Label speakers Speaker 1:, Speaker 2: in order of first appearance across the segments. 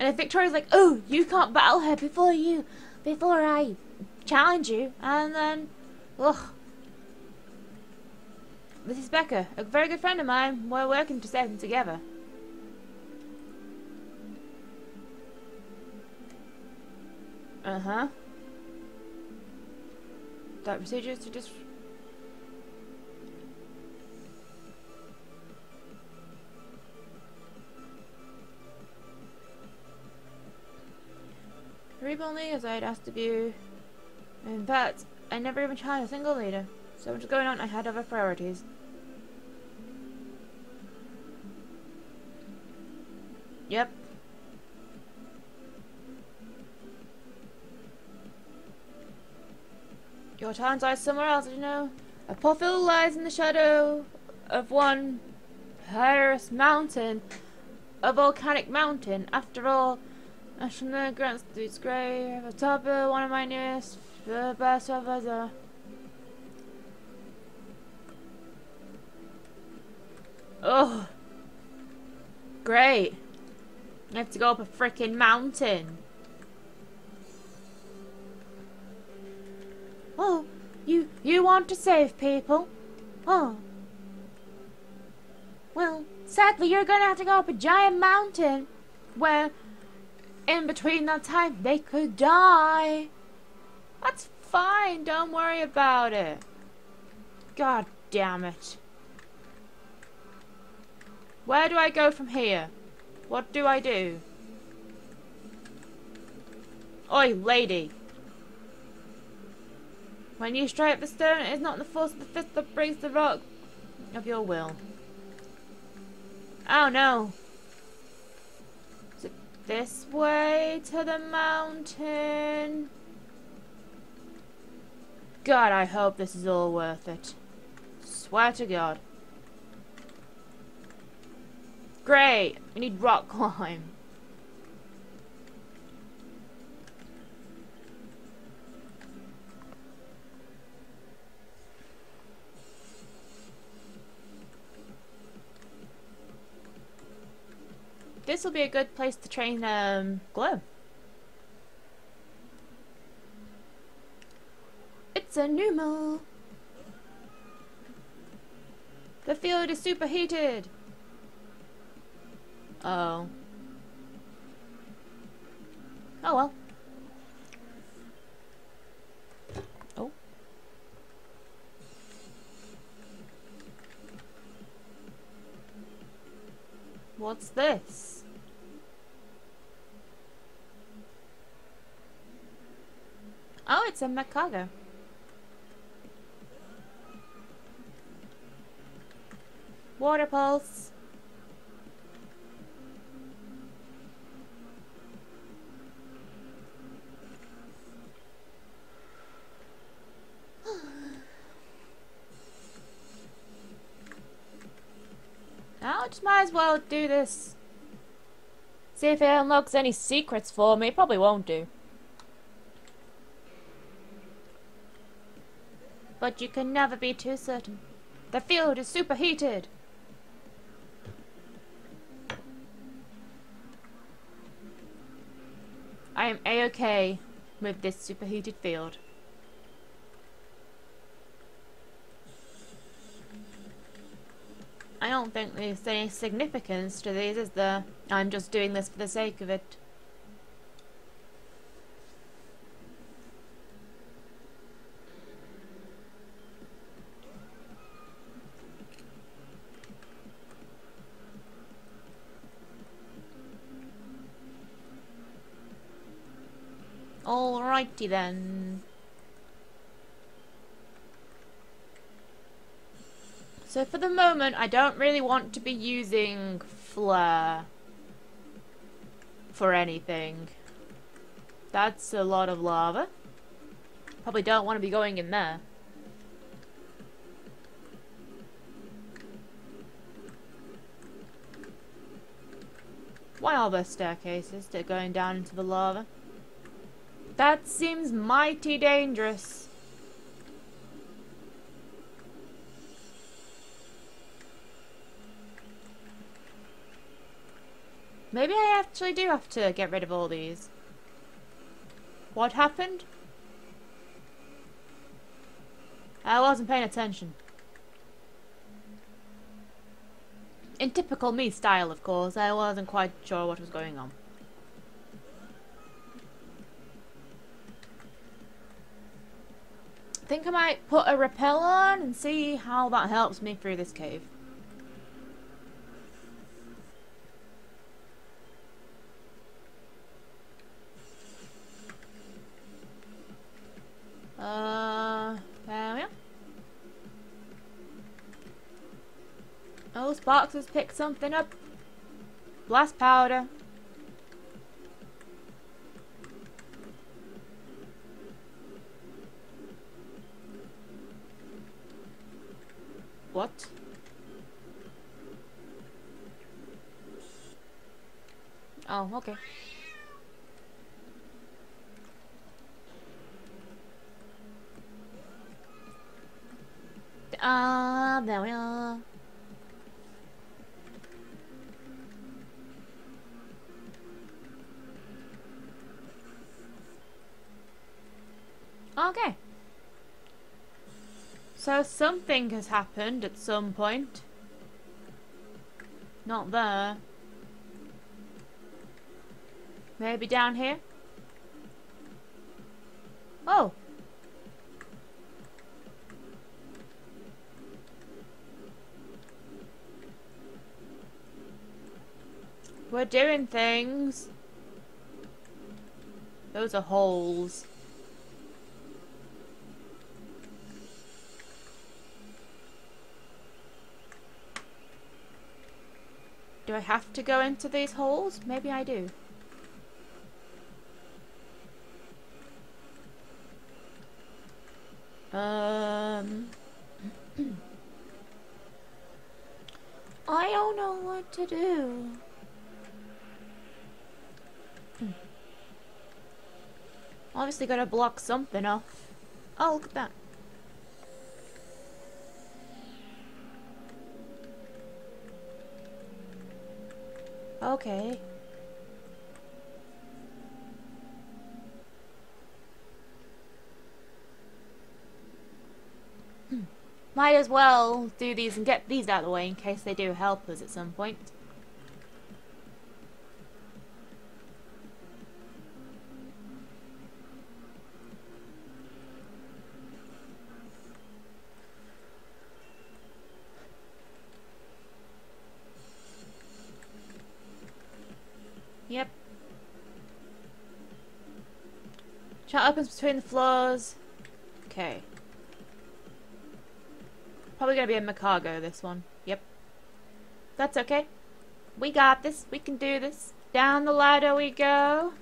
Speaker 1: And if Victoria's like, oh, you can't battle her before you, before I challenge you, and then, ugh. This is Becca, a very good friend of mine. We're working to save them together. Uh-huh. That procedures to just... Reborn as I had asked of you. In fact, I never even tried a single leader. So much going on, I had other priorities. Yep. Your talents lie somewhere else, you know. Apophyll lies in the shadow of one Pyrous mountain, a volcanic mountain. After all, from the ground streets grave, atop of one of my nearest, the best of other. Oh, great! I have to go up a freaking mountain. Oh, you you want to save people? Oh. Well, sadly, you're gonna have to go up a giant mountain where, in between that time, they could die. That's fine. Don't worry about it. God damn it. Where do I go from here? What do I do? Oi, lady. When you strike the stone, it is not the force of the fist that breaks the rock of your will. Oh no. This way to the mountain? God, I hope this is all worth it. Swear to God. Great! We need rock climb. This will be a good place to train um, Glow. It's a Numel. The field is superheated. Oh. Oh well. Oh. What's this? Oh, it's a Magcargo. Water pulse. I just might as well do this. See if it unlocks any secrets for me. Probably won't do. But you can never be too certain. The field is superheated. I am a-okay with this superheated field. I don't think there's any significance to these, is there? I'm just doing this for the sake of it. Alrighty then. So for the moment, I don't really want to be using flare for anything. That's a lot of lava. Probably don't want to be going in there. Why are there staircases that are going down into the lava? That seems mighty dangerous. Maybe I actually do have to get rid of all these. What happened? I wasn't paying attention. In typical me style, of course, I wasn't quite sure what was going on. Think I might put a repel on and see how that helps me through this cave. Uh, there we are. Oh, Sparks picked something up. Blast powder. What? Oh, okay. Ah, uh, there we are. Okay. So something has happened at some point. Not there. Maybe down here? Oh! We're doing things. Those are holes. Do I have to go into these holes? Maybe I do. Um... I don't know what to do. Obviously gotta block something off. Oh, look at that. Okay. Hmm. Might as well do these and get these out of the way in case they do help us at some point. Yep. Chat opens between the floors. Okay. Probably gonna be a Magcargo, this one. Yep. That's okay. We got this. We can do this. Down the ladder we go.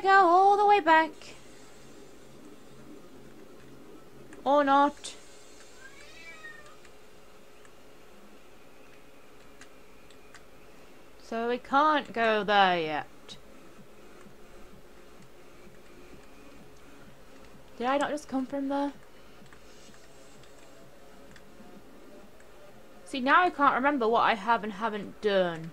Speaker 1: Gotta go all the way back. Or not. So we can't go there yet. Did I not just come from there? See, now I can't remember what I have and haven't done.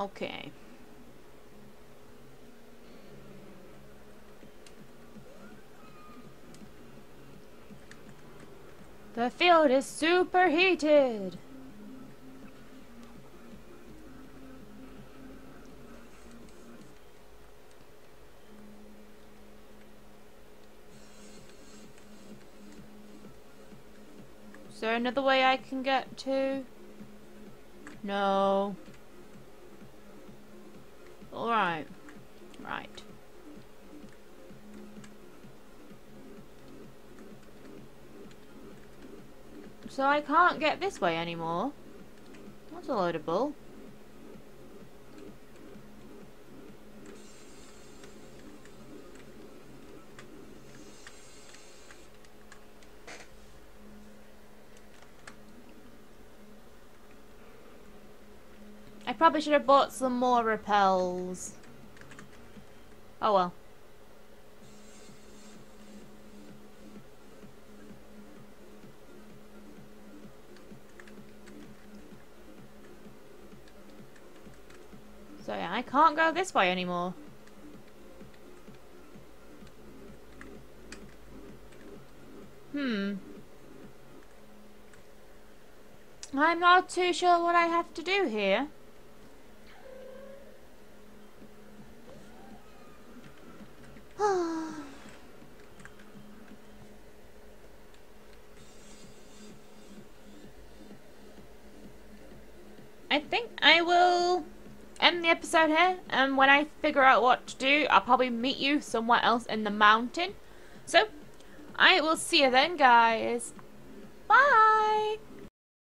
Speaker 1: Okay. The field is superheated. Is there another way I can get to? No. Alright. Right. So I can't get this way anymore. That's a load of bull. Probably should have bought some more repels. Oh well. So yeah, I can't go this way anymore. Hmm. I'm not too sure what I have to do here. I will end the episode here, and when I figure out what to do, I'll probably meet you somewhere else in the mountain. So, I will see you then, guys.